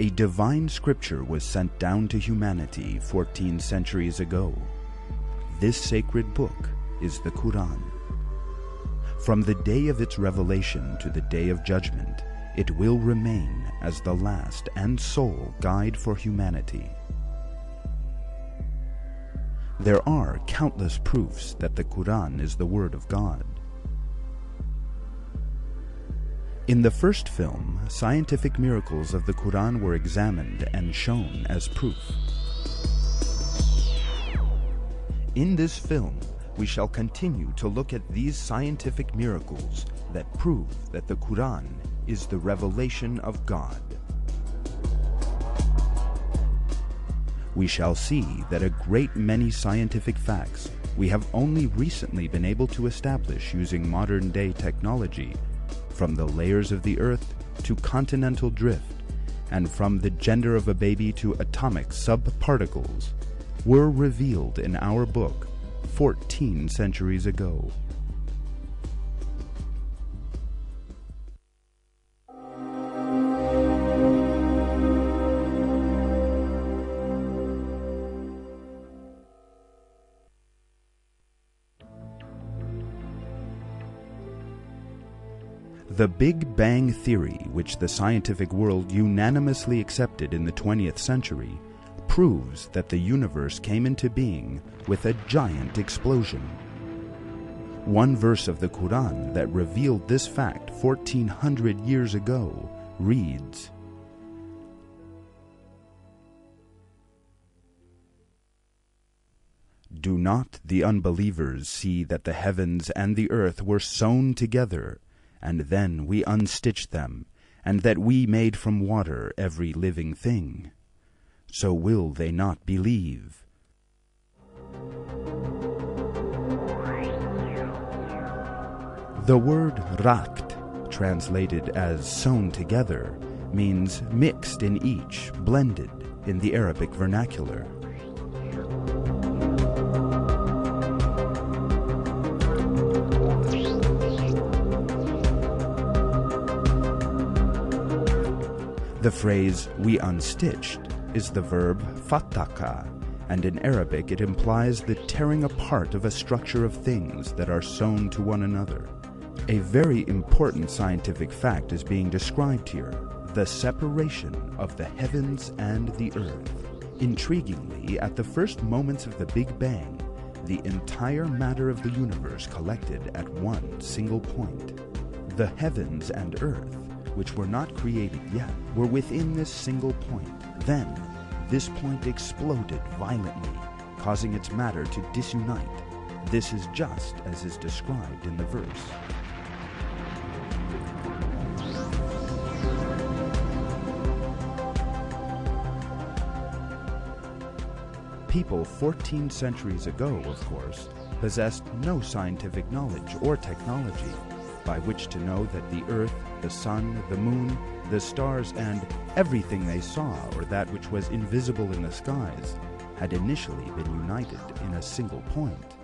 A divine scripture was sent down to humanity 14 centuries ago. This sacred book is the Quran. From the day of its revelation to the day of judgment, it will remain as the last and sole guide for humanity. There are countless proofs that the Quran is the Word of God. In the first film, scientific miracles of the Quran were examined and shown as proof. In this film, we shall continue to look at these scientific miracles that prove that the Quran is the revelation of God. We shall see that a great many scientific facts we have only recently been able to establish using modern day technology, from the layers of the Earth to continental drift, and from the gender of a baby to atomic subparticles, were revealed in our book 14 centuries ago. The Big Bang Theory, which the scientific world unanimously accepted in the 20th century, proves that the universe came into being with a giant explosion. One verse of the Quran that revealed this fact 1400 years ago reads Do not the unbelievers see that the heavens and the earth were sewn together, and then we unstitched them, and that we made from water every living thing? So will they not believe? The word rakt, translated as sewn together, means mixed in each, blended in the Arabic vernacular. The phrase we unstitched is the verb fataqa, and in Arabic it implies the tearing apart of a structure of things that are sewn to one another. A very important scientific fact is being described here the separation of the heavens and the earth. Intriguingly, at the first moments of the Big Bang, the entire matter of the universe collected at one single point. The heavens and earth, which were not created yet, were within this single point. Then, this point exploded violently, causing its matter to disunite. This is just as is described in the verse. People 14 centuries ago, of course, possessed no scientific knowledge or technology by which to know that the earth, the sun, the moon, the stars, and everything they saw or that which was invisible in the skies had initially been united in a single point.